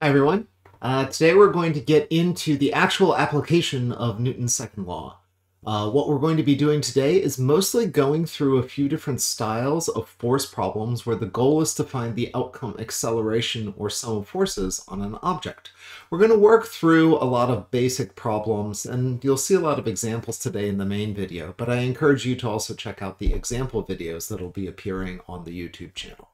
Hi everyone. Uh, today we're going to get into the actual application of Newton's second law. Uh, what we're going to be doing today is mostly going through a few different styles of force problems where the goal is to find the outcome acceleration or sum of forces on an object. We're going to work through a lot of basic problems and you'll see a lot of examples today in the main video, but I encourage you to also check out the example videos that'll be appearing on the YouTube channel.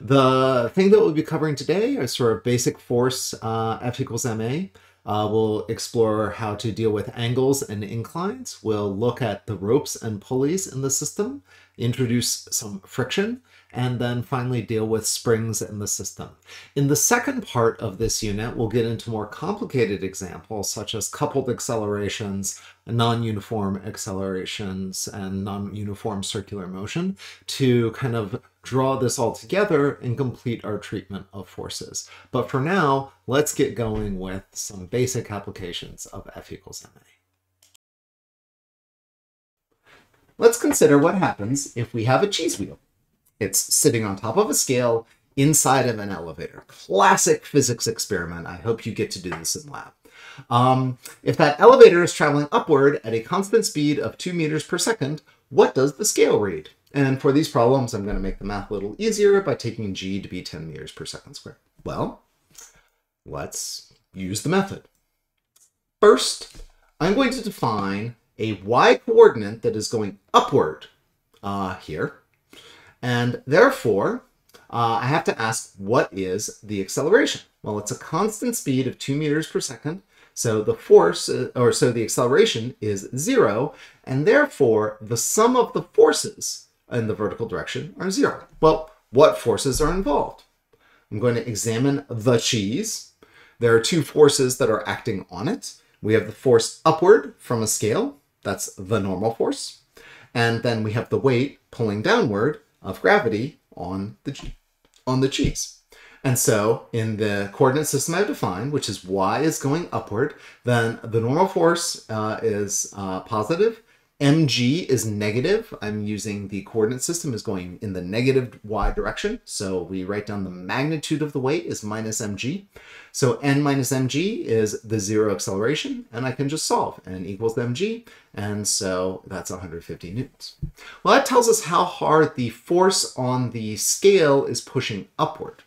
The thing that we'll be covering today is sort of basic force uh, F equals ma. Uh, we'll explore how to deal with angles and inclines. We'll look at the ropes and pulleys in the system, introduce some friction, and then finally deal with springs in the system. In the second part of this unit, we'll get into more complicated examples such as coupled accelerations, non-uniform accelerations, and non-uniform circular motion to kind of draw this all together and complete our treatment of forces. But for now, let's get going with some basic applications of F equals ma. Let's consider what happens if we have a cheese wheel. It's sitting on top of a scale inside of an elevator. Classic physics experiment. I hope you get to do this in lab. Um, if that elevator is traveling upward at a constant speed of 2 meters per second, what does the scale read? And for these problems, I'm going to make the math a little easier by taking g to be 10 meters per second squared. Well, let's use the method. First, I'm going to define a y-coordinate that is going upward uh, here. And therefore, uh, I have to ask, what is the acceleration? Well, it's a constant speed of 2 meters per second. So the force, uh, or so the acceleration is zero, and therefore the sum of the forces in the vertical direction are zero. Well, what forces are involved? I'm going to examine the cheese. There are two forces that are acting on it. We have the force upward from a scale, that's the normal force. And then we have the weight pulling downward of gravity on the, on the cheese. And so in the coordinate system I've defined, which is y is going upward, then the normal force uh, is uh, positive mg is negative. I'm using the coordinate system is going in the negative y direction. So we write down the magnitude of the weight is minus mg. So n minus mg is the zero acceleration, and I can just solve. n equals mg, and so that's 150 newtons. Well, that tells us how hard the force on the scale is pushing upward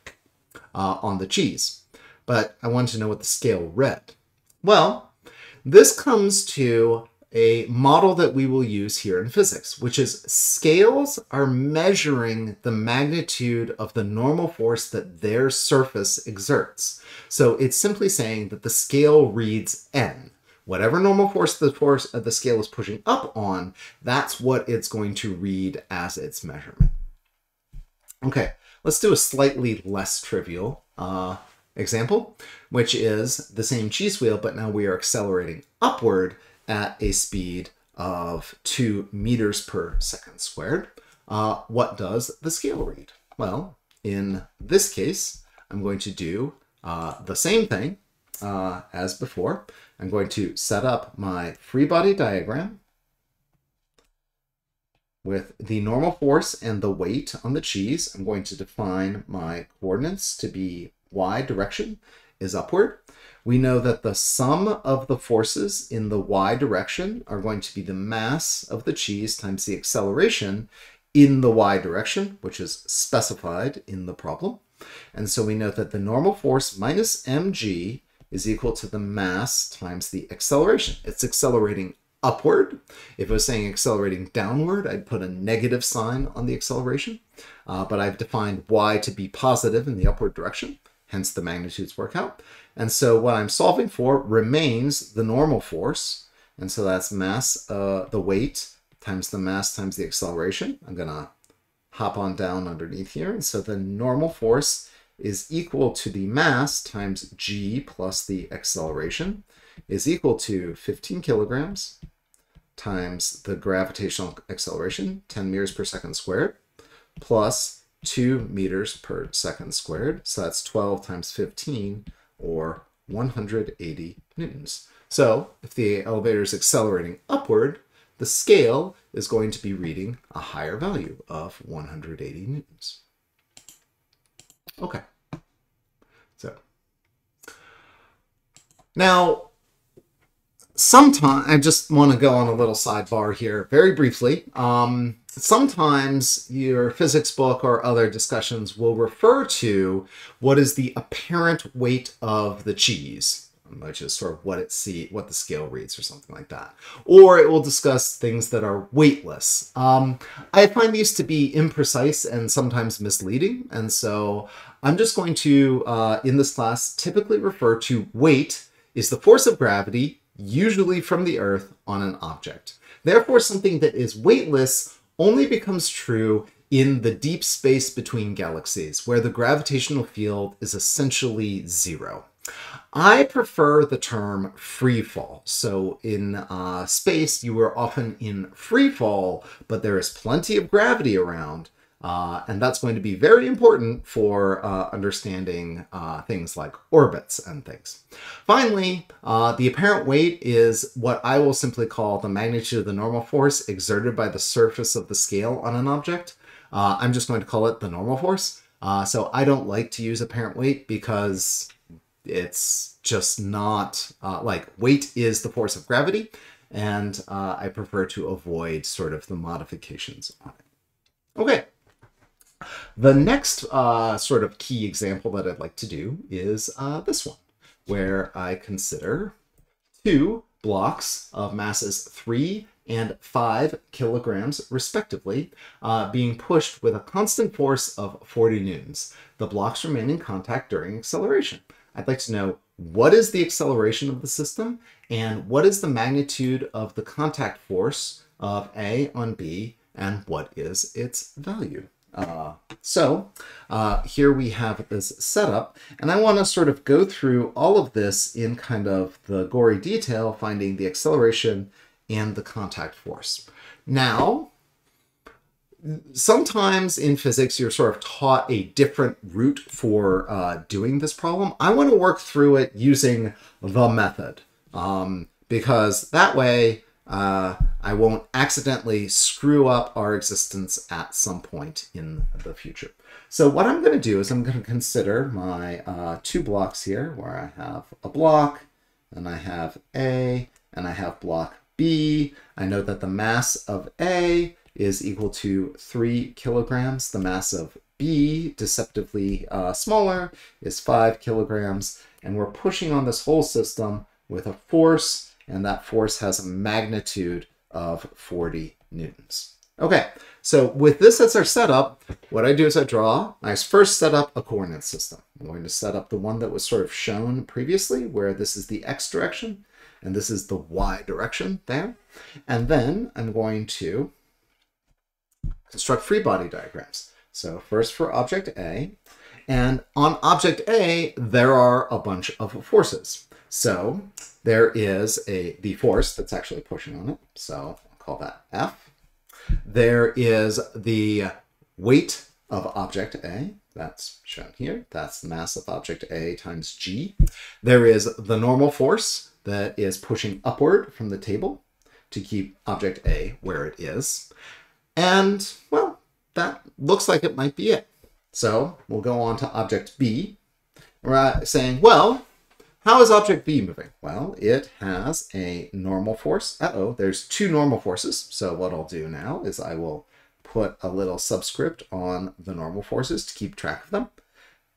uh, on the cheese. But I want to know what the scale read. Well, this comes to a model that we will use here in physics, which is scales are measuring the magnitude of the normal force that their surface exerts. So it's simply saying that the scale reads n. Whatever normal force the force of the scale is pushing up on, that's what it's going to read as its measurement. Okay, let's do a slightly less trivial uh, example, which is the same cheese wheel, but now we are accelerating upward at a speed of 2 meters per second squared. Uh, what does the scale read? Well, in this case, I'm going to do uh, the same thing uh, as before. I'm going to set up my free body diagram with the normal force and the weight on the cheese. I'm going to define my coordinates to be y direction is upward. We know that the sum of the forces in the y direction are going to be the mass of the cheese times the acceleration in the y direction, which is specified in the problem. And so we note that the normal force minus mg is equal to the mass times the acceleration. It's accelerating upward. If it was saying accelerating downward, I'd put a negative sign on the acceleration. Uh, but I've defined y to be positive in the upward direction hence the magnitudes work out. And so what I'm solving for remains the normal force. And so that's mass, uh, the weight times the mass times the acceleration. I'm going to hop on down underneath here. And so the normal force is equal to the mass times g plus the acceleration is equal to 15 kilograms times the gravitational acceleration, 10 meters per second squared, plus 2 meters per second squared. So that's 12 times 15 or 180 newtons. So if the elevator is accelerating upward, the scale is going to be reading a higher value of 180 newtons. Okay. So Now, sometimes I just want to go on a little sidebar here very briefly. Um, sometimes your physics book or other discussions will refer to what is the apparent weight of the cheese which is sort of what it see what the scale reads or something like that. Or it will discuss things that are weightless. Um, i find these to be imprecise and sometimes misleading and so i'm just going to uh, in this class typically refer to weight is the force of gravity usually from the earth on an object. Therefore something that is weightless only becomes true in the deep space between galaxies, where the gravitational field is essentially zero. I prefer the term free fall. So in uh, space, you are often in free fall, but there is plenty of gravity around. Uh, and that's going to be very important for uh, understanding uh, things like orbits and things. Finally, uh, the apparent weight is what I will simply call the magnitude of the normal force exerted by the surface of the scale on an object. Uh, I'm just going to call it the normal force. Uh, so I don't like to use apparent weight because it's just not like weight is the force of gravity, and I prefer to avoid sort of the modifications on it. Okay. The next uh, sort of key example that I'd like to do is uh, this one, where I consider two blocks of masses 3 and 5 kilograms, respectively, uh, being pushed with a constant force of 40 newtons. The blocks remain in contact during acceleration. I'd like to know what is the acceleration of the system and what is the magnitude of the contact force of A on B and what is its value. Uh, so uh, here we have this setup, and I want to sort of go through all of this in kind of the gory detail, finding the acceleration and the contact force. Now, sometimes in physics, you're sort of taught a different route for uh, doing this problem. I want to work through it using the method, um, because that way uh, I won't accidentally screw up our existence at some point in the future. So what I'm going to do is I'm going to consider my uh, two blocks here where I have a block and I have A and I have block B. I know that the mass of A is equal to 3 kilograms. The mass of B, deceptively uh, smaller, is 5 kilograms. And we're pushing on this whole system with a force and that force has a magnitude of 40 newtons. Okay, so with this as our setup, what I do is I draw, I first set up a coordinate system. I'm going to set up the one that was sort of shown previously, where this is the x direction, and this is the y direction there. And then I'm going to construct free body diagrams. So first for object A, and on object A, there are a bunch of forces. So there is a the force that's actually pushing on it. So I'll call that F. There is the weight of object A. That's shown here. That's the mass of object A times G. There is the normal force that is pushing upward from the table to keep object A where it is. And, well, that looks like it might be it. So we'll go on to object B. We're saying, well, how is object B moving? Well, it has a normal force. Uh-oh, there's two normal forces. So what I'll do now is I will put a little subscript on the normal forces to keep track of them.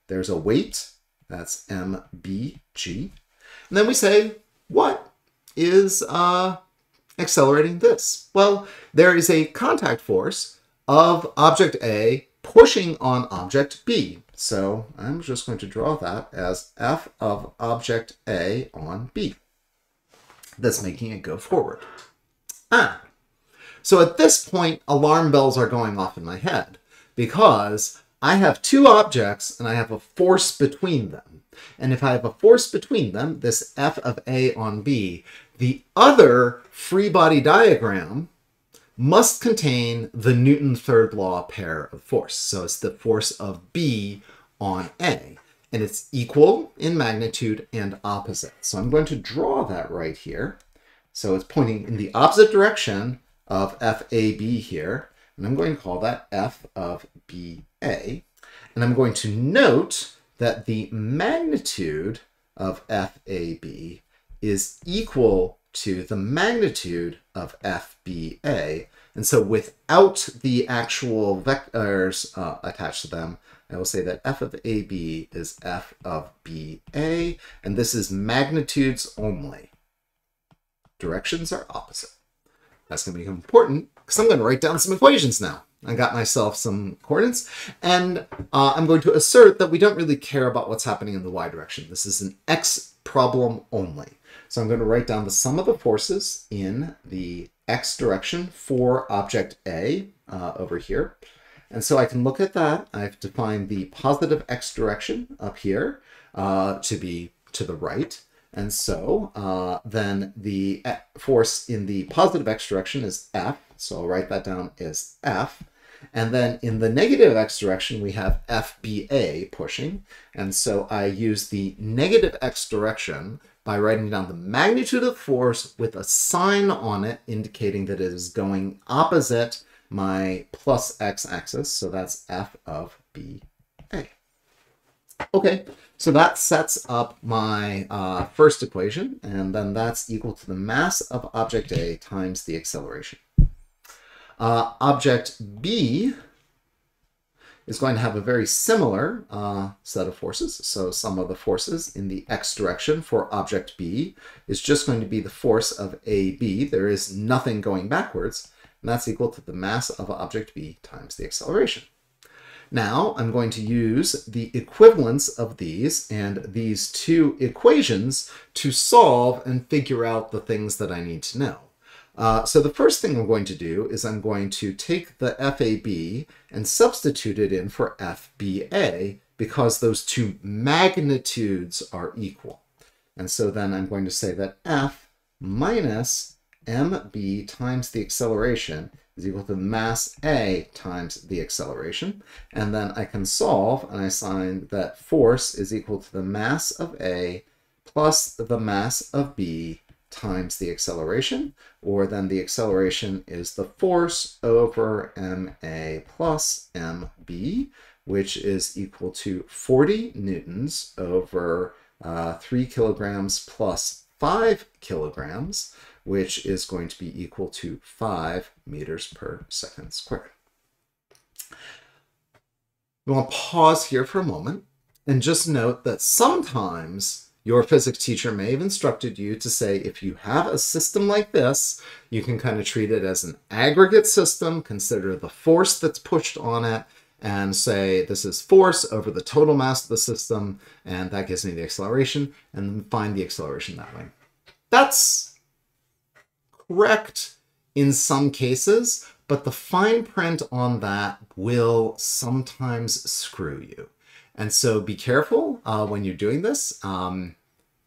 There's a weight, that's mBg. And then we say, what is uh, accelerating this? Well, there is a contact force of object A pushing on object B. So I'm just going to draw that as f of object A on B. That's making it go forward. Ah, so at this point, alarm bells are going off in my head because I have two objects and I have a force between them. And if I have a force between them, this F of A on B, the other free body diagram must contain the Newton third law pair of force. So it's the force of B on A. And it's equal in magnitude and opposite. So I'm going to draw that right here. So it's pointing in the opposite direction of FAB here. And I'm going to call that F of BA. And I'm going to note that the magnitude of FAB is equal to the magnitude of FBA. And so without the actual vectors uh, attached to them, I will say that f of AB is f of BA, and this is magnitudes only. Directions are opposite. That's going to become important because I'm going to write down some equations now. I got myself some coordinates, and uh, I'm going to assert that we don't really care about what's happening in the y direction. This is an x problem only. So I'm going to write down the sum of the forces in the x direction for object A uh, over here. And so I can look at that. I've defined the positive x direction up here uh, to be to the right. And so uh, then the force in the positive x direction is F. So I'll write that down as F. And then in the negative x direction, we have FBA pushing. And so I use the negative x direction by writing down the magnitude of force with a sign on it indicating that it is going opposite my plus x-axis, so that's f of b a. Okay, so that sets up my uh, first equation, and then that's equal to the mass of object A times the acceleration. Uh, object B is going to have a very similar uh, set of forces. So sum of the forces in the x direction for object B is just going to be the force of AB. There is nothing going backwards and that's equal to the mass of object B times the acceleration. Now I'm going to use the equivalence of these and these two equations to solve and figure out the things that I need to know. Uh, so the first thing I'm going to do is I'm going to take the FAB and substitute it in for FBA because those two magnitudes are equal. And so then I'm going to say that F minus mb times the acceleration is equal to mass a times the acceleration. And then I can solve, and I find that force is equal to the mass of a plus the mass of b times the acceleration, or then the acceleration is the force over ma plus mb, which is equal to 40 newtons over uh, 3 kilograms plus 5 kilograms which is going to be equal to 5 meters per second squared. We want to pause here for a moment and just note that sometimes your physics teacher may have instructed you to say if you have a system like this, you can kind of treat it as an aggregate system, consider the force that's pushed on it, and say this is force over the total mass of the system, and that gives me the acceleration, and find the acceleration that way. That's correct in some cases, but the fine print on that will sometimes screw you. And so be careful uh, when you're doing this. Um,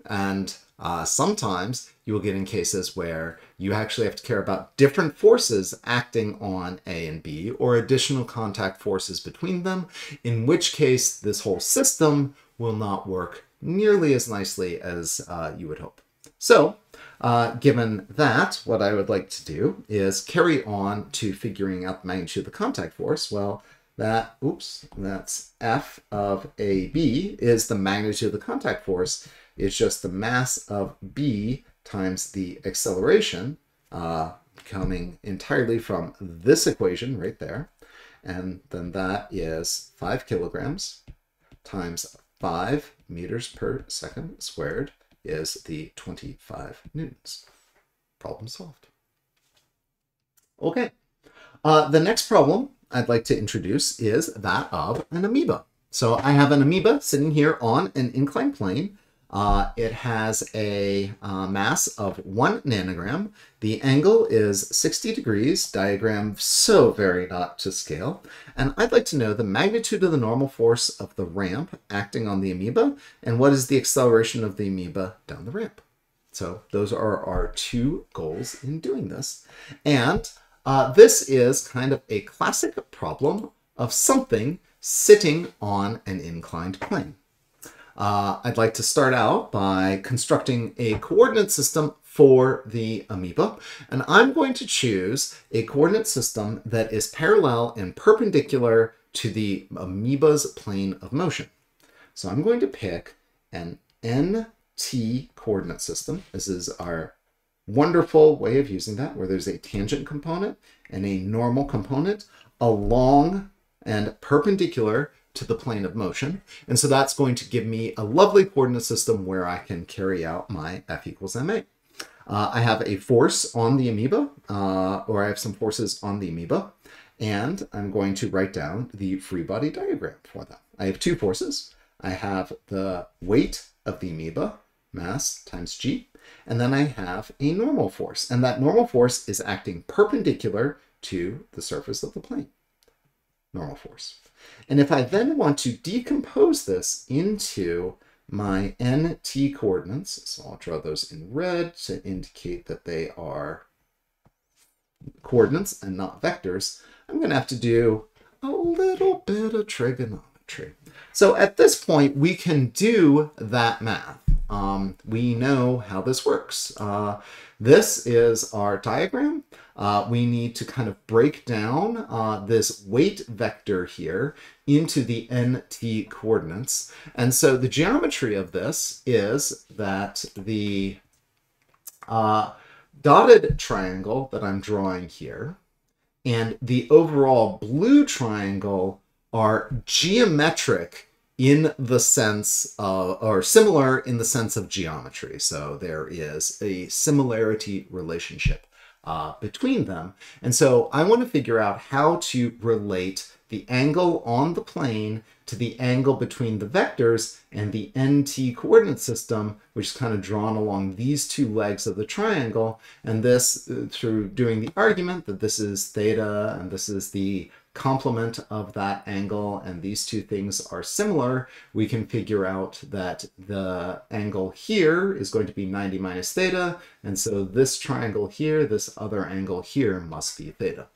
and uh, sometimes you will get in cases where you actually have to care about different forces acting on A and B or additional contact forces between them, in which case this whole system will not work nearly as nicely as uh, you would hope. So uh, given that, what I would like to do is carry on to figuring out the magnitude of the contact force. Well, that, oops, that's F of AB is the magnitude of the contact force. It's just the mass of B times the acceleration uh, coming entirely from this equation right there. And then that is 5 kilograms times 5 meters per second squared is the 25 newtons. Problem solved. Okay, uh, the next problem I'd like to introduce is that of an amoeba. So I have an amoeba sitting here on an inclined plane uh, it has a uh, mass of one nanogram. The angle is 60 degrees, diagram so very not to scale. And I'd like to know the magnitude of the normal force of the ramp acting on the amoeba, and what is the acceleration of the amoeba down the ramp. So those are our two goals in doing this. And uh, this is kind of a classic problem of something sitting on an inclined plane. Uh, I'd like to start out by constructing a coordinate system for the amoeba. And I'm going to choose a coordinate system that is parallel and perpendicular to the amoeba's plane of motion. So I'm going to pick an n t coordinate system. This is our wonderful way of using that, where there's a tangent component and a normal component along and perpendicular to the plane of motion. And so that's going to give me a lovely coordinate system where I can carry out my F equals ma. Uh, I have a force on the amoeba, uh, or I have some forces on the amoeba, and I'm going to write down the free body diagram for them. I have two forces. I have the weight of the amoeba, mass times g, and then I have a normal force, and that normal force is acting perpendicular to the surface of the plane. Normal force. And if I then want to decompose this into my nt coordinates, so I'll draw those in red to indicate that they are coordinates and not vectors, I'm going to have to do a little bit of trigonometry. So at this point, we can do that math. Um, we know how this works. Uh, this is our diagram. Uh, we need to kind of break down uh, this weight vector here into the nt coordinates. And so the geometry of this is that the uh, dotted triangle that I'm drawing here and the overall blue triangle are geometric in the sense of, or similar in the sense of geometry. So there is a similarity relationship uh, between them. And so I want to figure out how to relate the angle on the plane to the angle between the vectors and the nt coordinate system, which is kind of drawn along these two legs of the triangle. And this, uh, through doing the argument that this is theta and this is the complement of that angle and these two things are similar, we can figure out that the angle here is going to be 90 minus theta, and so this triangle here, this other angle here must be theta.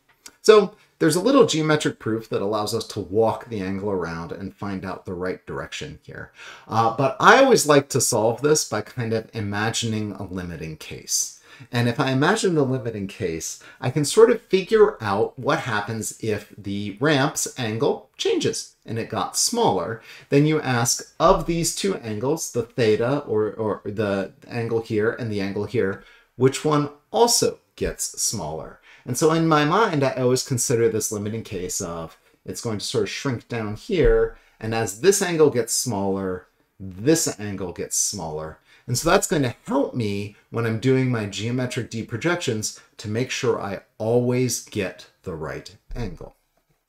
So there's a little geometric proof that allows us to walk the angle around and find out the right direction here. Uh, but I always like to solve this by kind of imagining a limiting case. And if I imagine the limiting case, I can sort of figure out what happens if the ramp's angle changes and it got smaller. Then you ask, of these two angles, the theta or, or the angle here and the angle here, which one also gets smaller? And so in my mind, I always consider this limiting case of it's going to sort of shrink down here. And as this angle gets smaller, this angle gets smaller. And so that's going to help me when I'm doing my geometric D projections to make sure I always get the right angle.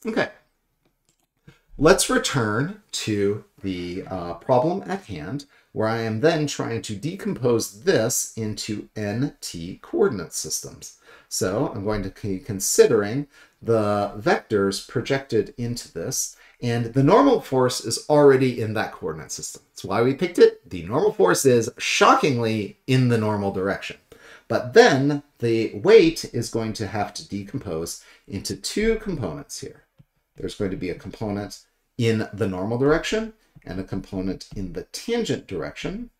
Okay, let's return to the uh, problem at hand where I am then trying to decompose this into NT coordinate systems. So I'm going to be considering the vectors projected into this and the normal force is already in that coordinate system. That's why we picked it. The normal force is shockingly in the normal direction. But then the weight is going to have to decompose into two components here. There's going to be a component in the normal direction and a component in the tangent direction.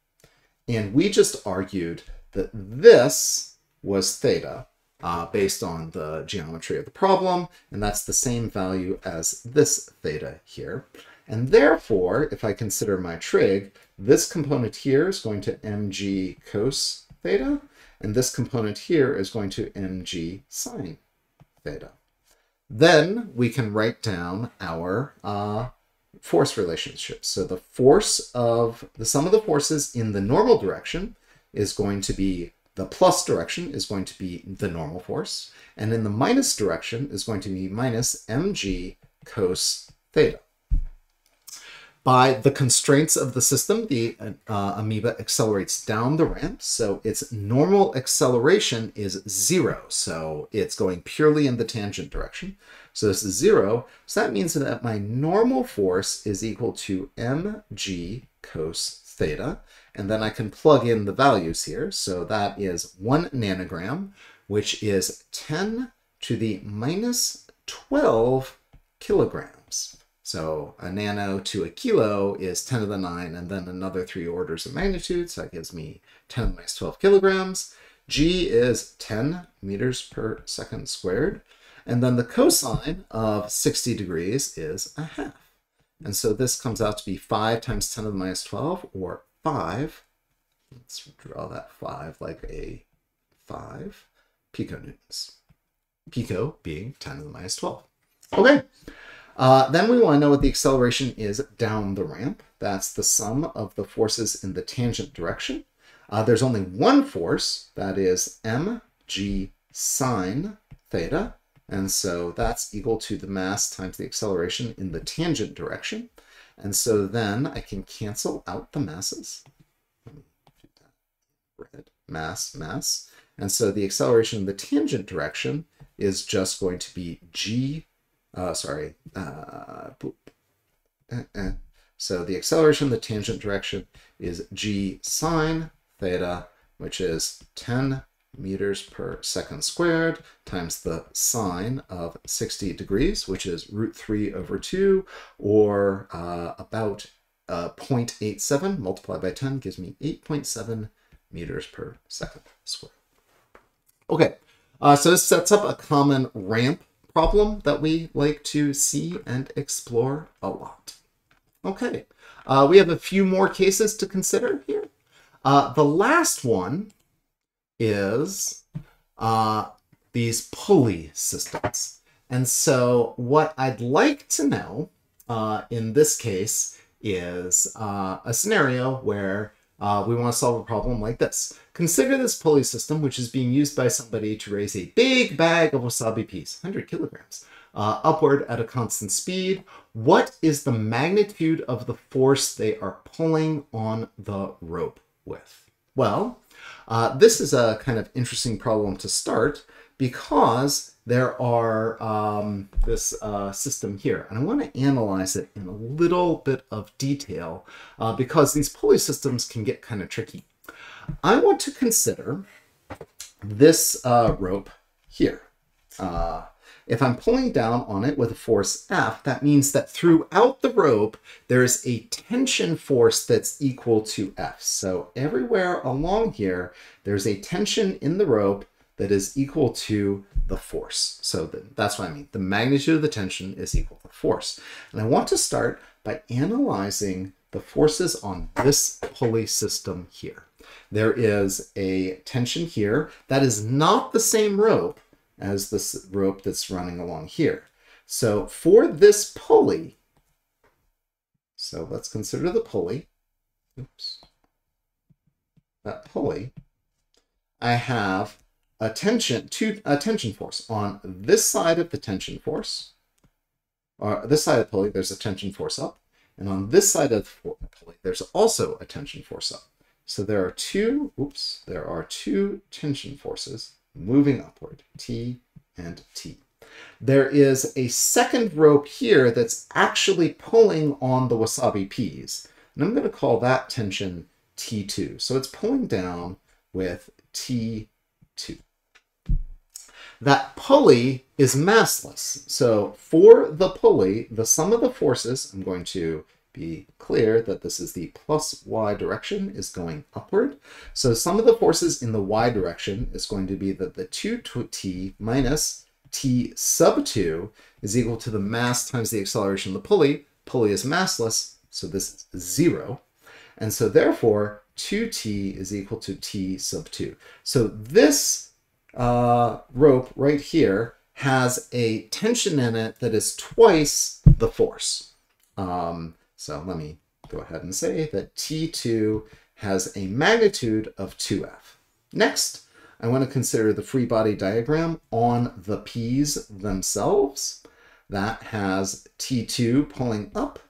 And we just argued that this was theta uh, based on the geometry of the problem, and that's the same value as this theta here. And therefore, if I consider my trig, this component here is going to mg cos theta, and this component here is going to mg sine theta. Then we can write down our uh, force relationships. So the force of the sum of the forces in the normal direction is going to be the plus direction is going to be the normal force, and in the minus direction is going to be minus mg cos theta. By the constraints of the system, the uh, amoeba accelerates down the ramp, so its normal acceleration is zero, so it's going purely in the tangent direction. So this is zero, so that means that my normal force is equal to mg cos theta, and then I can plug in the values here. So that is one nanogram, which is 10 to the minus 12 kilograms. So a nano to a kilo is 10 to the 9, and then another three orders of magnitude. So that gives me 10 to the minus 12 kilograms. G is 10 meters per second squared. And then the cosine of 60 degrees is a half. And so this comes out to be 5 times 10 to the minus 12, or 5 let's draw that 5 like a 5 piconewtons. Pico being 10 to the minus 12. Okay, uh, then we want to know what the acceleration is down the ramp. That's the sum of the forces in the tangent direction. Uh, there's only one force, that is mg sine theta, and so that's equal to the mass times the acceleration in the tangent direction. And so then I can cancel out the masses. Red, mass, mass. And so the acceleration in the tangent direction is just going to be g, uh, sorry, uh, eh, eh. so the acceleration in the tangent direction is g sine theta, which is 10 meters per second squared times the sine of 60 degrees, which is root 3 over 2, or uh, about uh, 0.87 multiplied by 10 gives me 8.7 meters per second squared. Okay, uh, so this sets up a common ramp problem that we like to see and explore a lot. Okay, uh, we have a few more cases to consider here. Uh, the last one is uh, these pulley systems. And so what I'd like to know uh, in this case is uh, a scenario where uh, we want to solve a problem like this. Consider this pulley system, which is being used by somebody to raise a big bag of wasabi peas, 100 kilograms, uh, upward at a constant speed. What is the magnitude of the force they are pulling on the rope with? Well, uh, this is a kind of interesting problem to start because there are um, this uh, system here, and I want to analyze it in a little bit of detail uh, because these pulley systems can get kind of tricky. I want to consider this uh, rope here. If I'm pulling down on it with a force F, that means that throughout the rope, there's a tension force that's equal to F. So everywhere along here, there's a tension in the rope that is equal to the force. So that's what I mean. The magnitude of the tension is equal to the force. And I want to start by analyzing the forces on this pulley system here. There is a tension here that is not the same rope as this rope that's running along here. So for this pulley, so let's consider the pulley. Oops. That pulley, I have a tension, two, a tension force on this side of the tension force, or this side of the pulley, there's a tension force up, and on this side of the pulley, there's also a tension force up. So there are two, oops, there are two tension forces moving upward, T and T. There is a second rope here that's actually pulling on the wasabi peas. And I'm going to call that tension T2. So it's pulling down with T2. That pulley is massless. So for the pulley, the sum of the forces, I'm going to be clear that this is the plus y direction is going upward. So sum of the forces in the y direction is going to be that the 2t minus t sub 2 is equal to the mass times the acceleration of the pulley. Pulley is massless, so this is 0. And so therefore, 2t is equal to t sub 2. So this uh, rope right here has a tension in it that is twice the force. Um, so let me go ahead and say that T2 has a magnitude of 2F. Next, I want to consider the free body diagram on the peas themselves. That has T2 pulling up,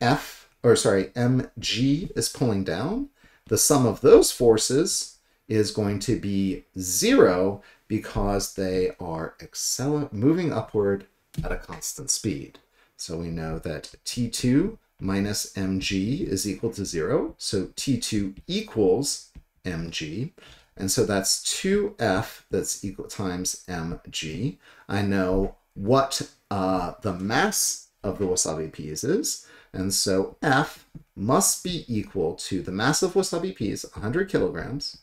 F, or sorry, mg is pulling down. The sum of those forces is going to be zero because they are moving upward at a constant speed. So we know that T2 minus mg is equal to 0. So T2 equals mg. And so that's 2f that's equal times mg. I know what uh, the mass of the wasabi peas is. And so F must be equal to the mass of wasabi peas, 100 kilograms,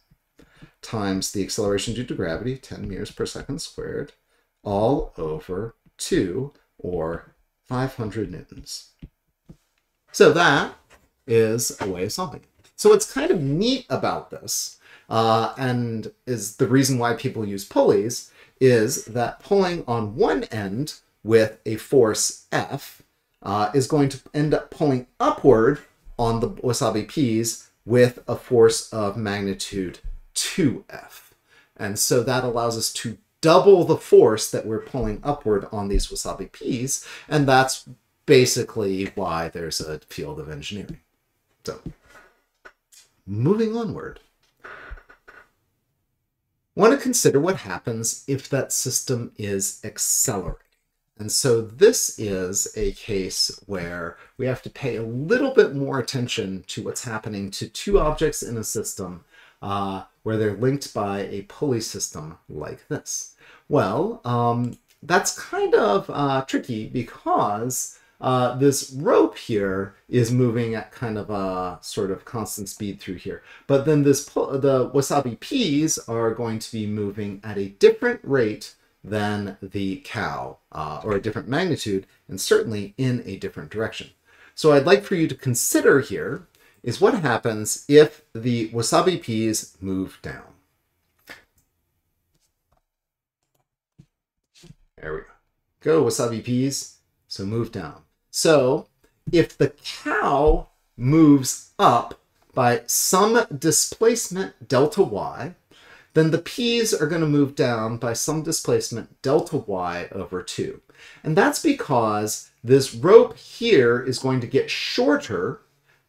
times the acceleration due to gravity, 10 meters per second squared, all over 2, or 500 newtons. So that is a way of solving it. So what's kind of neat about this, uh, and is the reason why people use pulleys, is that pulling on one end with a force F uh, is going to end up pulling upward on the wasabi peas with a force of magnitude 2F. And so that allows us to double the force that we're pulling upward on these wasabi peas, and that's basically why there's a field of engineering. So, moving onward. Want to consider what happens if that system is accelerating. And so this is a case where we have to pay a little bit more attention to what's happening to two objects in a system uh, where they're linked by a pulley system like this. Well, um, that's kind of uh, tricky because uh, this rope here is moving at kind of a sort of constant speed through here. But then this the wasabi peas are going to be moving at a different rate than the cow, uh, or a different magnitude, and certainly in a different direction. So I'd like for you to consider here is what happens if the wasabi peas move down. There we go. Go, wasabi peas. So move down. So if the cow moves up by some displacement delta y, then the peas are going to move down by some displacement delta y over 2. And that's because this rope here is going to get shorter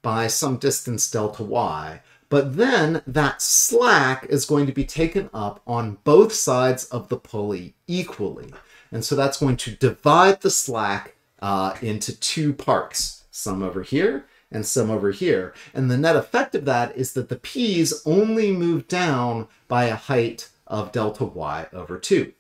by some distance delta y, but then that slack is going to be taken up on both sides of the pulley equally. And so that's going to divide the slack uh, into two parts, some over here and some over here. And the net effect of that is that the peas only move down by a height of delta y over 2.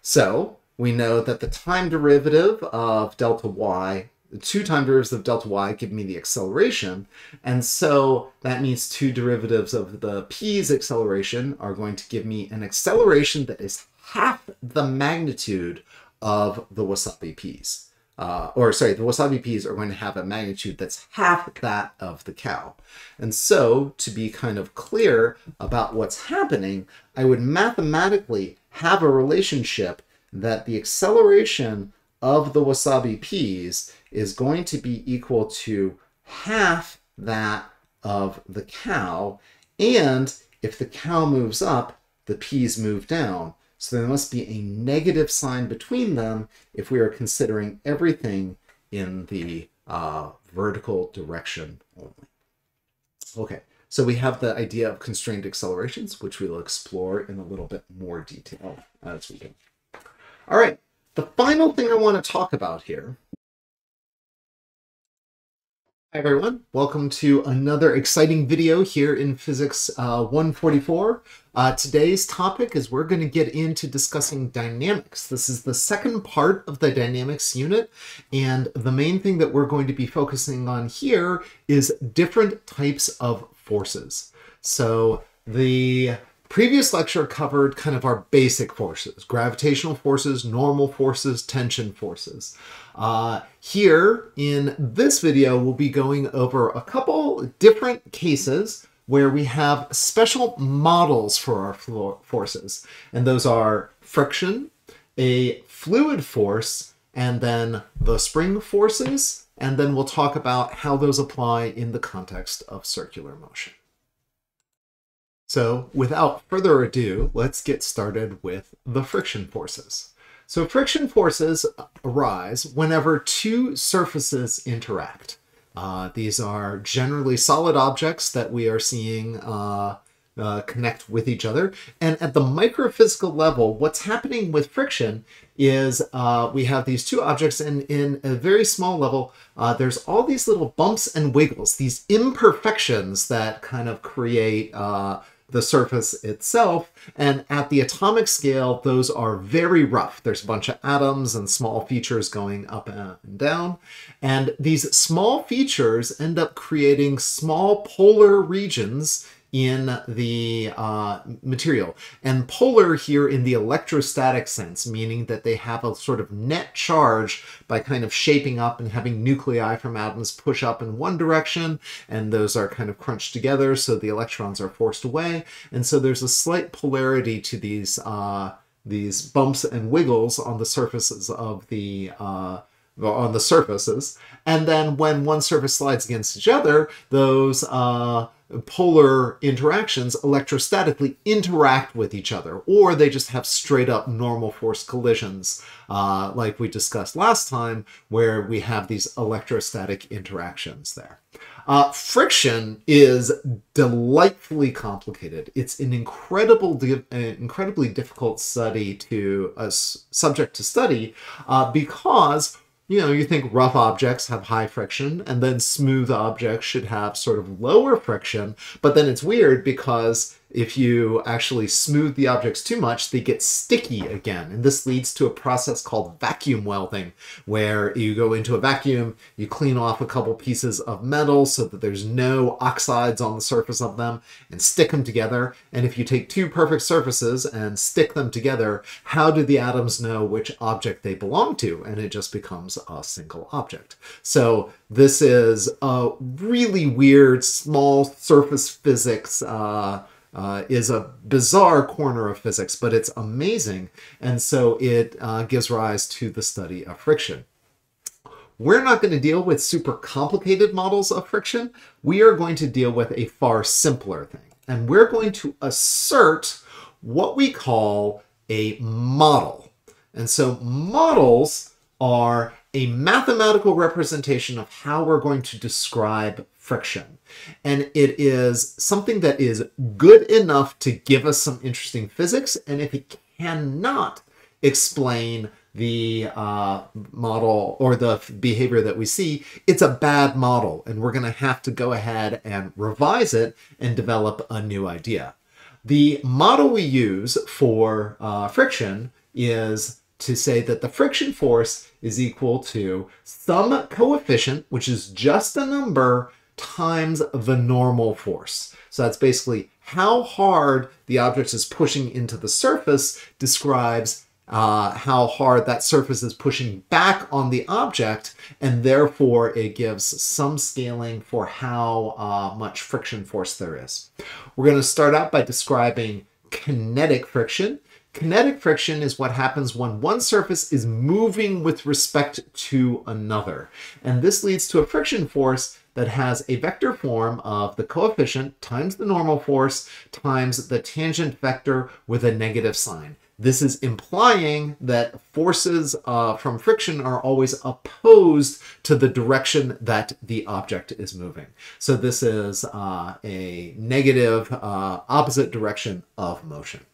So we know that the time derivative of delta y, the two time derivatives of delta y give me the acceleration. And so that means two derivatives of the p's acceleration are going to give me an acceleration that is half the magnitude of the wasabi peas uh, or sorry, the wasabi peas are going to have a magnitude that's half that of the cow. And so, to be kind of clear about what's happening, I would mathematically have a relationship that the acceleration of the wasabi peas is going to be equal to half that of the cow. And if the cow moves up, the peas move down. So there must be a negative sign between them if we are considering everything in the uh, vertical direction only. Okay, so we have the idea of constrained accelerations, which we will explore in a little bit more detail as we go. All right, the final thing I want to talk about here Hi everyone, welcome to another exciting video here in Physics uh, 144. Uh, today's topic is we're going to get into discussing dynamics. This is the second part of the dynamics unit, and the main thing that we're going to be focusing on here is different types of forces. So the Previous lecture covered kind of our basic forces, gravitational forces, normal forces, tension forces. Uh, here in this video, we'll be going over a couple different cases where we have special models for our forces. And those are friction, a fluid force, and then the spring forces. And then we'll talk about how those apply in the context of circular motion. So without further ado, let's get started with the friction forces. So friction forces arise whenever two surfaces interact. Uh, these are generally solid objects that we are seeing uh, uh, connect with each other. And at the microphysical level, what's happening with friction is uh, we have these two objects and in a very small level, uh, there's all these little bumps and wiggles, these imperfections that kind of create uh, the surface itself. And at the atomic scale, those are very rough. There's a bunch of atoms and small features going up and down. And these small features end up creating small polar regions in the uh, material. And polar here in the electrostatic sense, meaning that they have a sort of net charge by kind of shaping up and having nuclei from atoms push up in one direction, and those are kind of crunched together, so the electrons are forced away. And so there's a slight polarity to these uh, these bumps and wiggles on the surfaces of the uh, on the surfaces. And then when one surface slides against each other, those uh, polar interactions electrostatically interact with each other, or they just have straight up normal force collisions, uh, like we discussed last time, where we have these electrostatic interactions there. Uh, friction is delightfully complicated. It's an incredible, di- incredibly difficult study to a s- subject to study uh, because you know, you think rough objects have high friction and then smooth objects should have sort of lower friction. But then it's weird because if you actually smooth the objects too much, they get sticky again. And this leads to a process called vacuum welding, where you go into a vacuum, you clean off a couple pieces of metal so that there's no oxides on the surface of them and stick them together. And if you take two perfect surfaces and stick them together, how do the atoms know which object they belong to? And it just becomes a single object. So this is a really weird small surface physics uh, uh, is a bizarre corner of physics, but it's amazing. And so it uh, gives rise to the study of friction. We're not going to deal with super complicated models of friction. We are going to deal with a far simpler thing. And we're going to assert what we call a model. And so models are a mathematical representation of how we're going to describe friction. And it is something that is good enough to give us some interesting physics. And if it cannot explain the uh, model or the behavior that we see, it's a bad model. And we're going to have to go ahead and revise it and develop a new idea. The model we use for uh, friction is to say that the friction force is equal to some coefficient, which is just a number, times the normal force. So that's basically how hard the object is pushing into the surface describes uh, how hard that surface is pushing back on the object, and therefore it gives some scaling for how uh, much friction force there is. We're going to start out by describing kinetic friction. Kinetic friction is what happens when one surface is moving with respect to another. And this leads to a friction force that has a vector form of the coefficient times the normal force times the tangent vector with a negative sign. This is implying that forces uh, from friction are always opposed to the direction that the object is moving. So this is uh, a negative uh, opposite direction of motion.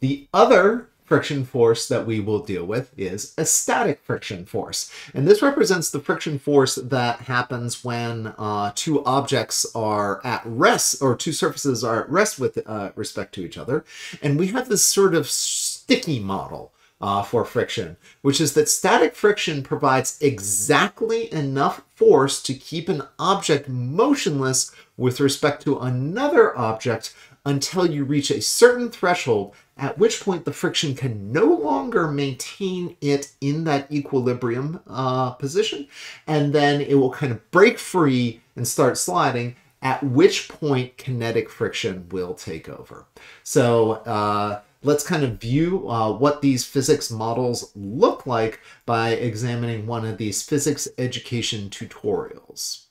The other friction force that we will deal with is a static friction force. And this represents the friction force that happens when uh, two objects are at rest, or two surfaces are at rest with uh, respect to each other. And we have this sort of sticky model uh, for friction, which is that static friction provides exactly enough force to keep an object motionless with respect to another object until you reach a certain threshold at which point the friction can no longer maintain it in that equilibrium uh, position, and then it will kind of break free and start sliding, at which point kinetic friction will take over. So uh, let's kind of view uh, what these physics models look like by examining one of these physics education tutorials.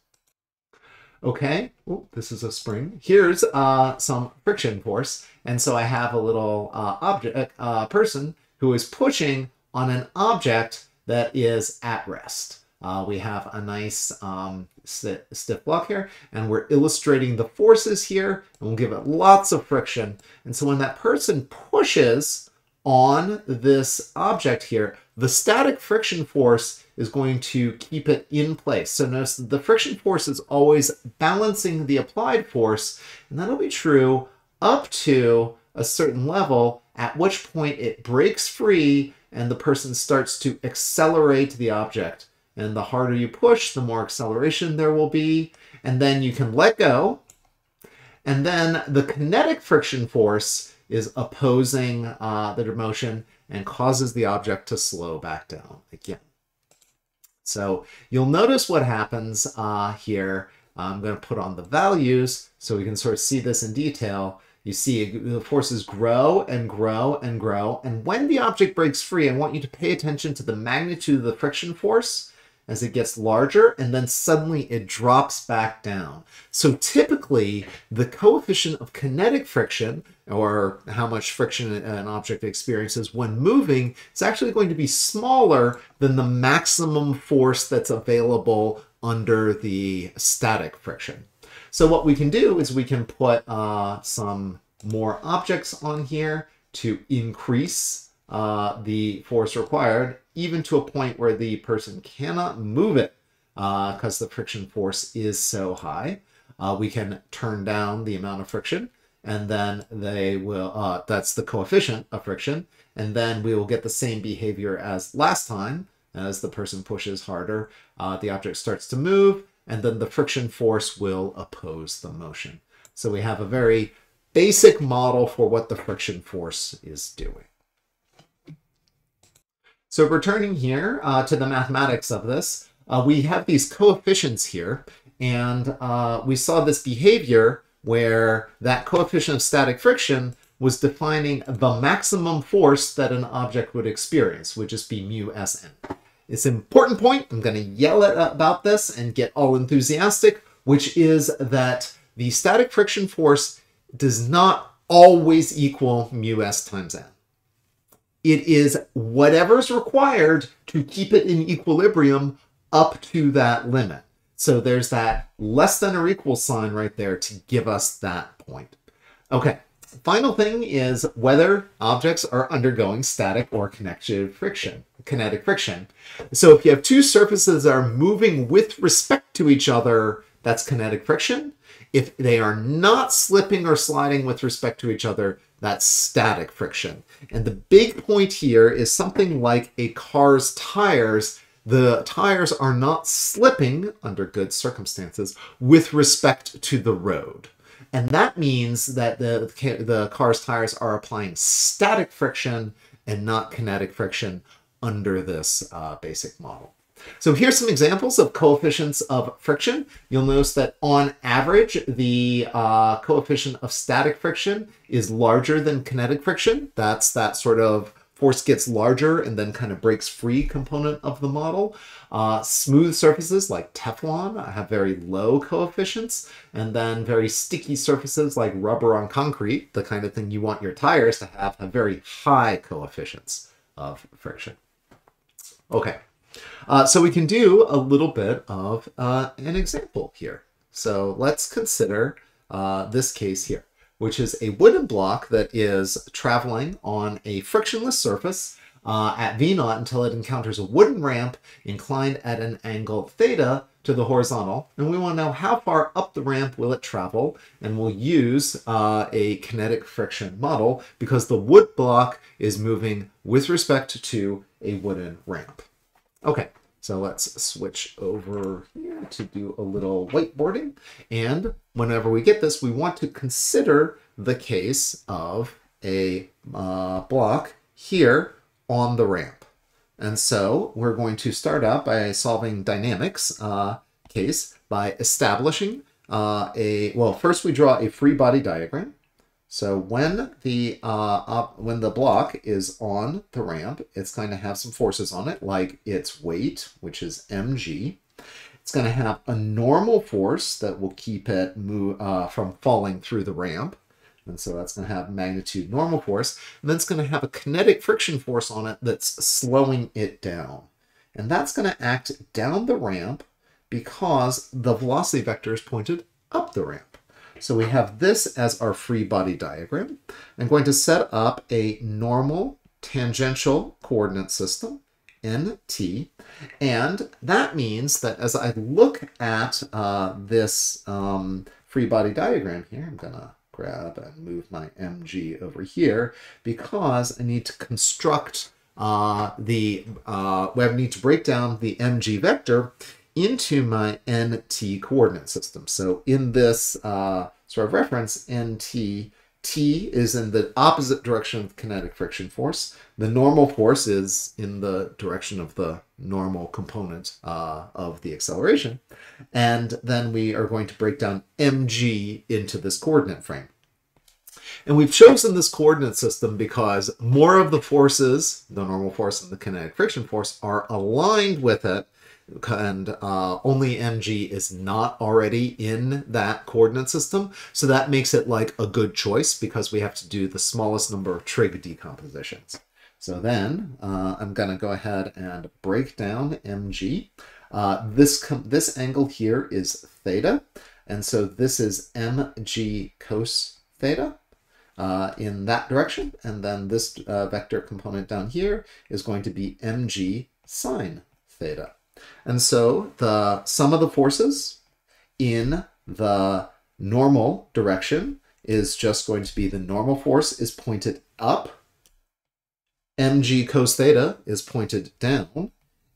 Okay, Ooh, this is a spring. Here's uh, some friction force. And so I have a little uh, object uh, person who is pushing on an object that is at rest. Uh, we have a nice um, st stiff block here, and we're illustrating the forces here, and we'll give it lots of friction. And so when that person pushes on this object here, the static friction force is going to keep it in place. So notice the friction force is always balancing the applied force, and that'll be true up to a certain level, at which point it breaks free and the person starts to accelerate the object. And the harder you push, the more acceleration there will be. And then you can let go. And then the kinetic friction force is opposing uh, the motion and causes the object to slow back down again. So you'll notice what happens uh, here. I'm going to put on the values so we can sort of see this in detail. You see the forces grow and grow and grow. And when the object breaks free, I want you to pay attention to the magnitude of the friction force as it gets larger, and then suddenly it drops back down. So typically, the coefficient of kinetic friction, or how much friction an object experiences when moving, is actually going to be smaller than the maximum force that's available under the static friction. So what we can do is we can put uh, some more objects on here to increase uh, the force required, even to a point where the person cannot move it because uh, the friction force is so high. Uh, we can turn down the amount of friction and then they will, uh, that's the coefficient of friction, and then we will get the same behavior as last time. As the person pushes harder, uh, the object starts to move, and then the friction force will oppose the motion. So we have a very basic model for what the friction force is doing. So returning here uh, to the mathematics of this, uh, we have these coefficients here, and uh, we saw this behavior where that coefficient of static friction was defining the maximum force that an object would experience, would just be mu Sn. It's an important point. I'm going to yell at, about this and get all enthusiastic, which is that the static friction force does not always equal mu s times n. It is whatever's required to keep it in equilibrium up to that limit. So there's that less than or equal sign right there to give us that point. Okay, final thing is whether objects are undergoing static or kinetic friction. Kinetic friction. So if you have two surfaces that are moving with respect to each other, that's kinetic friction. If they are not slipping or sliding with respect to each other, that's static friction. And the big point here is something like a car's tires. The tires are not slipping under good circumstances with respect to the road. And that means that the, the car's tires are applying static friction and not kinetic friction under this uh, basic model. So here's some examples of coefficients of friction. You'll notice that on average, the uh, coefficient of static friction is larger than kinetic friction. That's that sort of force gets larger and then kind of breaks free component of the model. Uh, smooth surfaces like Teflon have very low coefficients, and then very sticky surfaces like rubber on concrete, the kind of thing you want your tires to have, have very high coefficients of friction. Okay. Uh, so we can do a little bit of uh, an example here. So let's consider uh, this case here, which is a wooden block that is traveling on a frictionless surface uh, at V naught until it encounters a wooden ramp inclined at an angle theta to the horizontal. And we want to know how far up the ramp will it travel. And we'll use uh, a kinetic friction model because the wood block is moving with respect to a wooden ramp. Okay, so let's switch over here to do a little whiteboarding. And whenever we get this, we want to consider the case of a uh, block here on the ramp. And so we're going to start out by solving dynamics uh, case by establishing uh, a, well, first we draw a free body diagram. So when the uh, when the block is on the ramp, it's going to have some forces on it, like its weight, which is mg. It's going to have a normal force that will keep it move, uh, from falling through the ramp. And so that's going to have magnitude normal force. And then it's going to have a kinetic friction force on it that's slowing it down. And that's going to act down the ramp because the velocity vector is pointed up the ramp. So we have this as our free body diagram. I'm going to set up a normal tangential coordinate system, NT, and that means that as I look at uh, this um, free body diagram here, I'm going to grab and move my MG over here because I need to construct uh, the, uh, we need to break down the MG vector into my nt coordinate system. So in this uh, sort of reference, nt, t is in the opposite direction of kinetic friction force. The normal force is in the direction of the normal component uh, of the acceleration. And then we are going to break down mg into this coordinate frame. And we've chosen this coordinate system because more of the forces, the normal force and the kinetic friction force, are aligned with it and uh, only mg is not already in that coordinate system. So that makes it like a good choice because we have to do the smallest number of trig decompositions. So then uh, I'm going to go ahead and break down mg. Uh, this, this angle here is theta, and so this is mg cos theta. Uh, in that direction, and then this uh, vector component down here is going to be mg sine theta. And so the sum of the forces in the normal direction is just going to be the normal force is pointed up, mg cos theta is pointed down,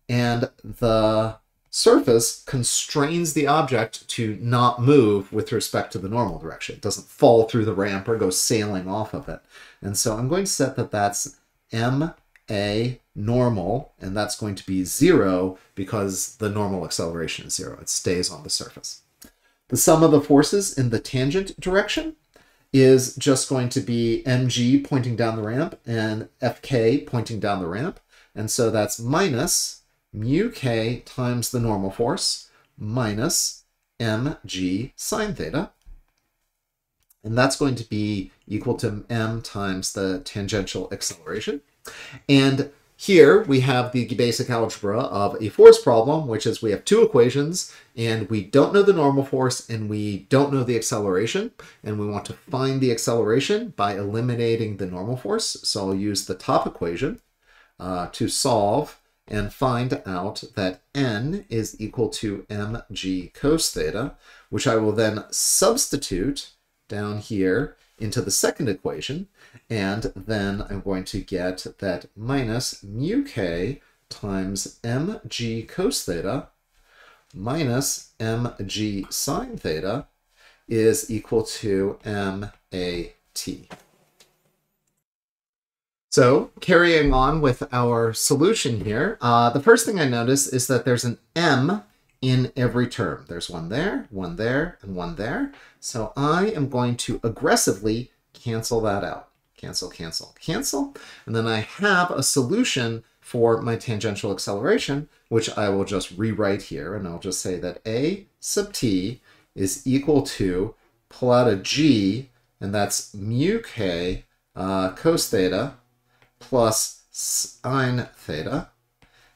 and the surface constrains the object to not move with respect to the normal direction. It doesn't fall through the ramp or go sailing off of it. And so I'm going to set that that's m a normal, and that's going to be zero because the normal acceleration is zero. It stays on the surface. The sum of the forces in the tangent direction is just going to be mg pointing down the ramp and fk pointing down the ramp. And so that's minus mu k times the normal force minus mg sine theta. And that's going to be equal to m times the tangential acceleration. And here we have the basic algebra of a force problem, which is we have two equations and we don't know the normal force and we don't know the acceleration. And we want to find the acceleration by eliminating the normal force. So I'll use the top equation uh, to solve and find out that n is equal to mg cos theta, which I will then substitute down here into the second equation. And then I'm going to get that minus mu k times mg cos theta minus mg sine theta is equal to mat. So carrying on with our solution here, uh, the first thing I notice is that there's an m in every term. There's one there, one there, and one there. So I am going to aggressively cancel that out cancel, cancel, cancel. And then I have a solution for my tangential acceleration, which I will just rewrite here. And I'll just say that A sub t is equal to, pull out a g, and that's mu k uh, cos theta plus sine theta.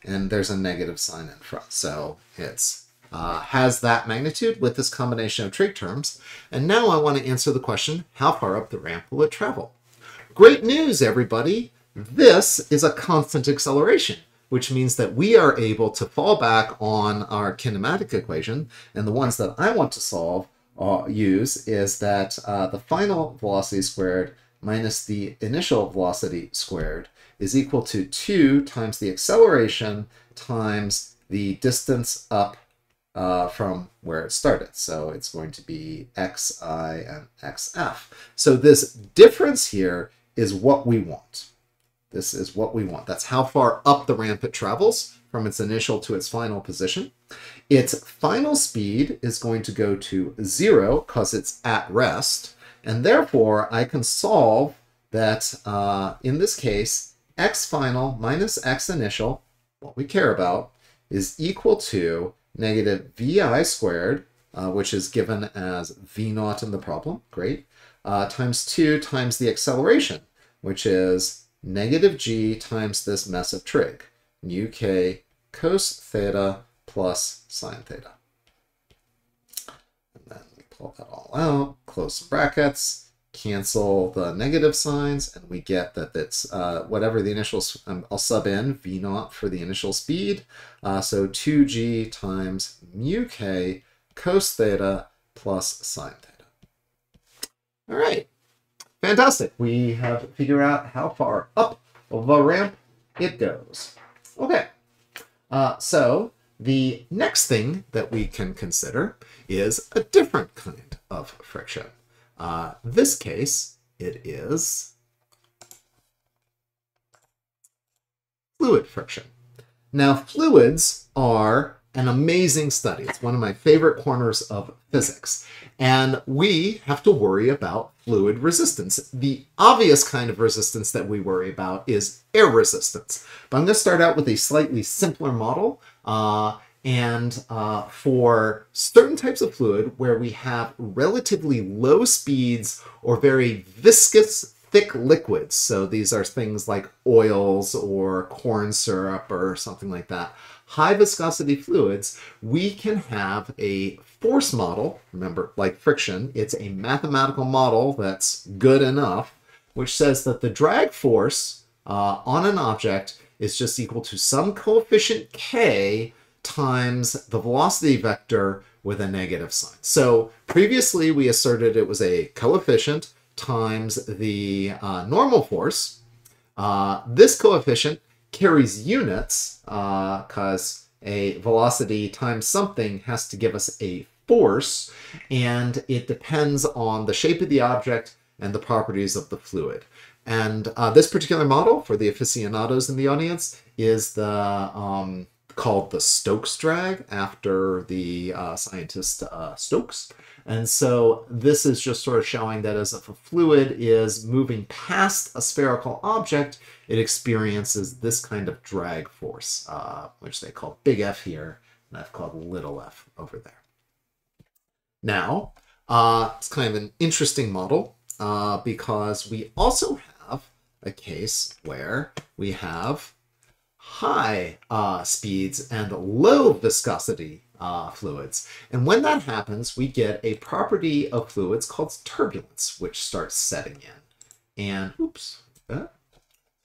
And there's a negative sign in front. So it's uh, has that magnitude with this combination of trig terms. And now I want to answer the question, how far up the ramp will it travel? Great news, everybody! This is a constant acceleration, which means that we are able to fall back on our kinematic equation, and the ones that I want to solve uh, use is that uh, the final velocity squared minus the initial velocity squared is equal to 2 times the acceleration times the distance up uh, from where it started. So it's going to be xi and xf. So this difference here is what we want. This is what we want. That's how far up the ramp it travels from its initial to its final position. Its final speed is going to go to zero because it's at rest. And therefore, I can solve that uh, in this case, x final minus x initial, what we care about, is equal to negative vi squared, uh, which is given as v naught in the problem, great, uh, times 2 times the acceleration, which is negative g times this mess of trig, mu k cos theta plus sine theta. And then we pull that all out, close brackets, cancel the negative signs, and we get that it's uh, whatever the initial, um, I'll sub in v naught for the initial speed, uh, so 2g times mu k cos theta plus sine theta. All right, fantastic. We have figured out how far up the ramp it goes. Okay, uh, so The next thing that we can consider is a different kind of friction. Uh, this case, it is fluid friction. Now, fluids are an amazing study. It's one of my favorite corners of physics. And we have to worry about fluid resistance. The obvious kind of resistance that we worry about is air resistance. But I'm going to start out with a slightly simpler model. Uh, and uh, for certain types of fluid where we have relatively low speeds or very viscous thick liquids, so these are things like oils or corn syrup or something like that, high viscosity fluids, we can have a force model. Remember, like friction, it's a mathematical model that's good enough, which says that the drag force uh, on an object is just equal to some coefficient k times the velocity vector with a negative sign. So previously we asserted it was a coefficient times the uh, normal force. Uh, this coefficient carries units because uh, a velocity times something has to give us a force, and it depends on the shape of the object and the properties of the fluid. And uh, this particular model, for the aficionados in the audience, is the um, called the Stokes drag after the uh, scientist uh, Stokes. And so this is just sort of showing that as if a fluid is moving past a spherical object, it experiences this kind of drag force, uh, which they call big F here, and I've called little f over there. Now, uh, it's kind of an interesting model uh, because we also have a case where we have high uh, speeds and low viscosity uh, fluids. And when that happens, we get a property of fluids called turbulence, which starts setting in. And, oops, uh,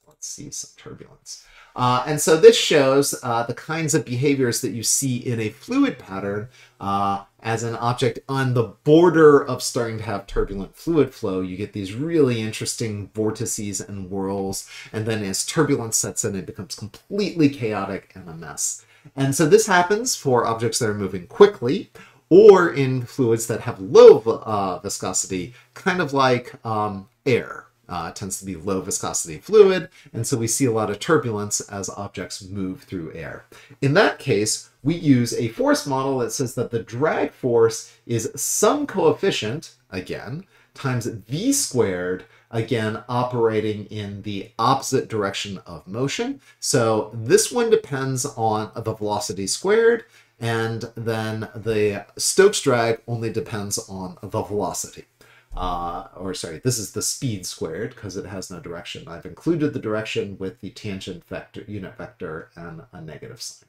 let's see some turbulence. Uh, and so this shows uh, the kinds of behaviors that you see in a fluid pattern uh, as an object on the border of starting to have turbulent fluid flow. You get these really interesting vortices and whirls. And then as turbulence sets in, it becomes completely chaotic and a mess. And so this happens for objects that are moving quickly or in fluids that have low uh, viscosity, kind of like um, air uh, tends to be low viscosity fluid, and so we see a lot of turbulence as objects move through air. In that case, we use a force model that says that the drag force is some coefficient, again, times v squared, again, operating in the opposite direction of motion. So this one depends on the velocity squared, and then the Stokes drag only depends on the velocity uh, or sorry, this is the speed squared because it has no direction. I've included the direction with the tangent vector, unit vector, and a negative sign.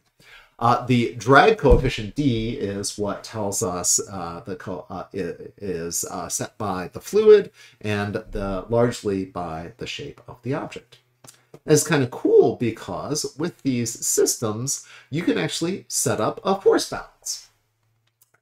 Uh, the drag coefficient d is what tells us uh, the co uh, is uh, set by the fluid and the largely by the shape of the object. It's kind of cool because with these systems, you can actually set up a force balance.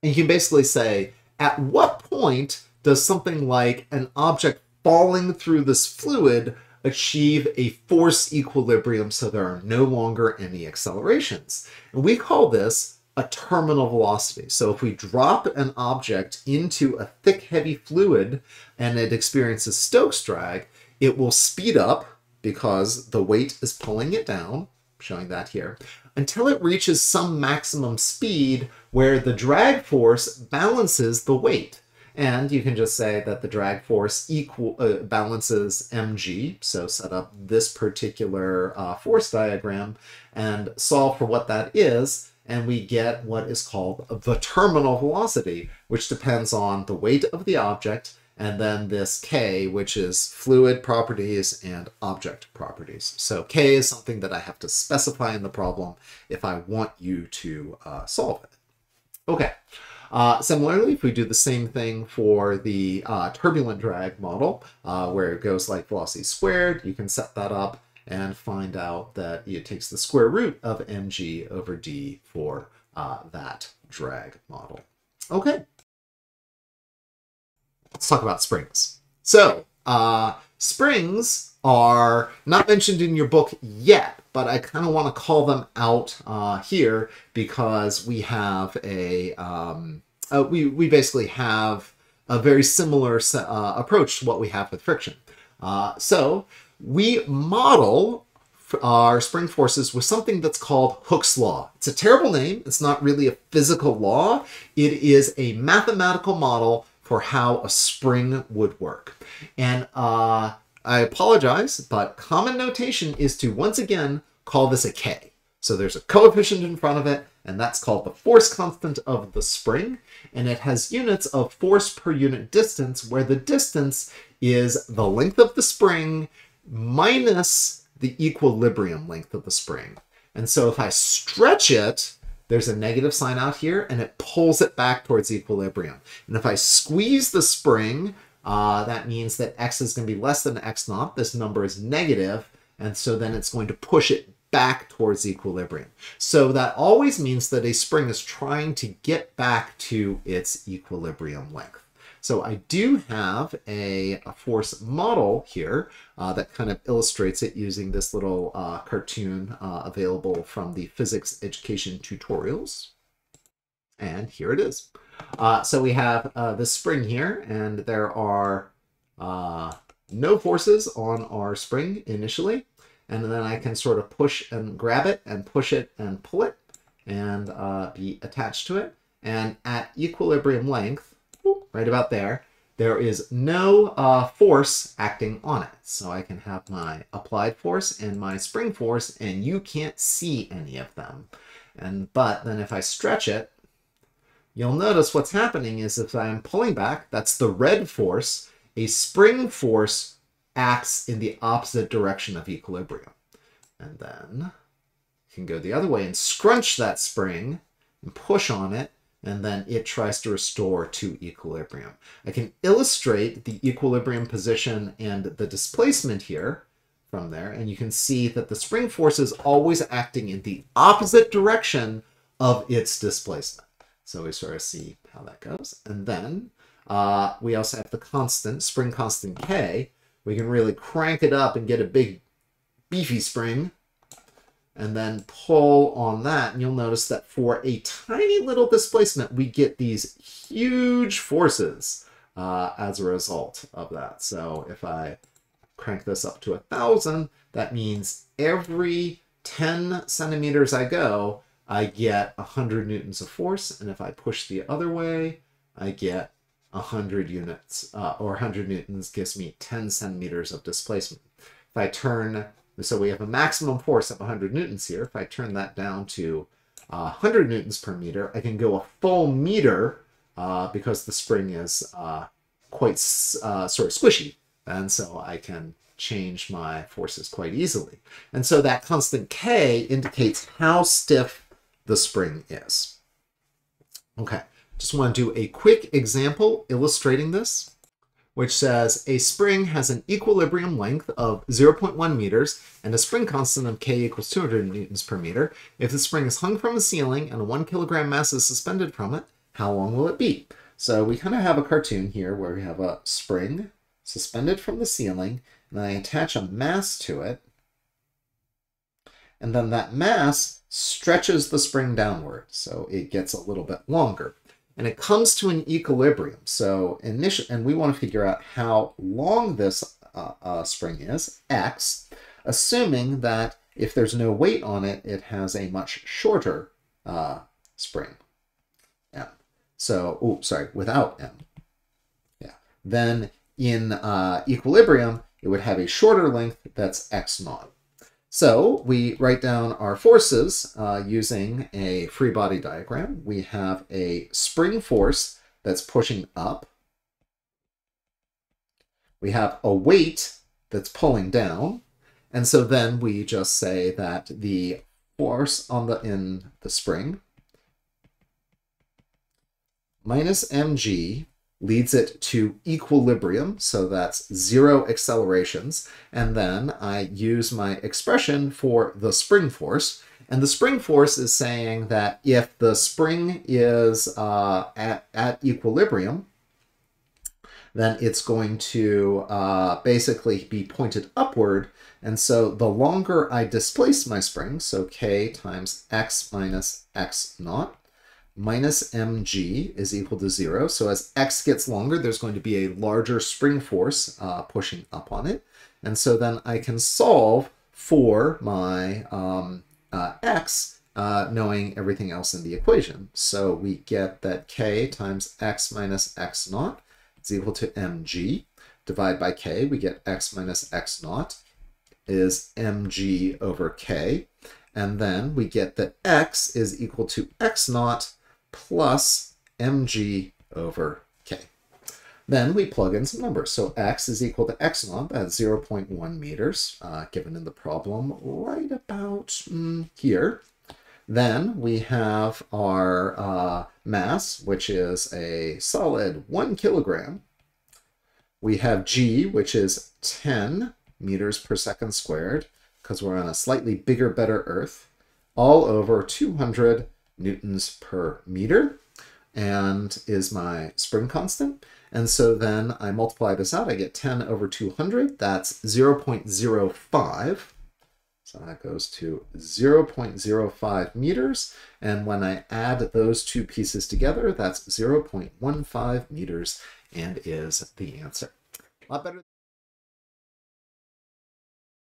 And you can basically say, at what point does something like an object falling through this fluid achieve a force equilibrium so there are no longer any accelerations. And we call this a terminal velocity. So if we drop an object into a thick, heavy fluid and it experiences Stokes drag, it will speed up because the weight is pulling it down, showing that here, until it reaches some maximum speed where the drag force balances the weight. And you can just say that the drag force equal uh, balances mg. So set up this particular uh, force diagram and solve for what that is. And we get what is called the terminal velocity, which depends on the weight of the object and then this k, which is fluid properties and object properties. So k is something that I have to specify in the problem if I want you to uh, solve it. Okay. Uh, similarly, if we do the same thing for the uh, turbulent drag model, uh, where it goes like velocity squared, you can set that up and find out that it takes the square root of mg over d for uh, that drag model. Okay. Let's talk about springs. So, uh, springs are not mentioned in your book yet, but I kind of want to call them out uh, here because we have a um, uh, we we basically have a very similar uh, approach to what we have with friction. Uh, so we model our spring forces with something that's called Hooke's law. It's a terrible name. It's not really a physical law. It is a mathematical model for how a spring would work. And uh, I apologize, but common notation is to once again call this a K. So there's a coefficient in front of it, and that's called the force constant of the spring. And it has units of force per unit distance, where the distance is the length of the spring minus the equilibrium length of the spring. And so if I stretch it, there's a negative sign out here, and it pulls it back towards equilibrium. And if I squeeze the spring, uh, that means that x is going to be less than x naught. This number is negative, and so then it's going to push it back towards equilibrium. So that always means that a spring is trying to get back to its equilibrium length. So I do have a, a force model here uh, that kind of illustrates it using this little uh, cartoon uh, available from the physics education tutorials. And here it is. Uh, so we have uh, this spring here, and there are uh, no forces on our spring initially and then I can sort of push and grab it and push it and pull it and uh, be attached to it. And at equilibrium length, right about there, there is no uh, force acting on it. So I can have my applied force and my spring force, and you can't see any of them. And But then if I stretch it, you'll notice what's happening is if I'm pulling back, that's the red force, a spring force acts in the opposite direction of equilibrium. And then you can go the other way and scrunch that spring and push on it, and then it tries to restore to equilibrium. I can illustrate the equilibrium position and the displacement here from there, and you can see that the spring force is always acting in the opposite direction of its displacement. So we sort of see how that goes. And then uh, we also have the constant, spring constant K, we can really crank it up and get a big beefy spring and then pull on that. And you'll notice that for a tiny little displacement we get these huge forces uh, as a result of that. So if I crank this up to a thousand that means every 10 centimeters I go I get 100 newtons of force and if I push the other way I get 100 units uh, or 100 newtons gives me 10 centimeters of displacement. If I turn, so we have a maximum force of 100 newtons here. If I turn that down to uh, 100 newtons per meter, I can go a full meter uh, because the spring is uh, quite uh, sort of squishy. And so I can change my forces quite easily. And so that constant K indicates how stiff the spring is. Okay. Just want to do a quick example illustrating this, which says a spring has an equilibrium length of 0.1 meters and a spring constant of K equals 200 newtons per meter. If the spring is hung from a ceiling and a one kilogram mass is suspended from it, how long will it be? So we kind of have a cartoon here where we have a spring suspended from the ceiling, and I attach a mass to it, and then that mass stretches the spring downward, so it gets a little bit longer and it comes to an equilibrium. So initial, and we want to figure out how long this uh, uh, spring is, x, assuming that if there's no weight on it, it has a much shorter uh, spring, m. So, oh, sorry, without m. Yeah. Then in uh, equilibrium, it would have a shorter length that's x naught. So we write down our forces uh, using a free body diagram. We have a spring force that's pushing up. We have a weight that's pulling down. And so then we just say that the force on the in the spring minus mg leads it to equilibrium, so that's zero accelerations, and then I use my expression for the spring force, and the spring force is saying that if the spring is uh, at, at equilibrium, then it's going to uh, basically be pointed upward. And so the longer I displace my spring, so k times x minus x naught, minus mg is equal to zero. So as x gets longer, there's going to be a larger spring force uh, pushing up on it. And so then I can solve for my um, uh, x uh, knowing everything else in the equation. So we get that k times x minus x naught is equal to mg. Divide by k, we get x minus x naught is mg over k. And then we get that x is equal to x naught plus mg over k. Then we plug in some numbers. So x is equal to naught, that's 0.1 meters, uh, given in the problem right about mm, here. Then we have our uh, mass, which is a solid one kilogram. We have g, which is 10 meters per second squared, because we're on a slightly bigger, better Earth, all over 200 newtons per meter, and is my spring constant. And so then I multiply this out, I get 10 over 200, that's 0.05. So that goes to 0.05 meters. And when I add those two pieces together, that's 0.15 meters and is the answer. A lot better.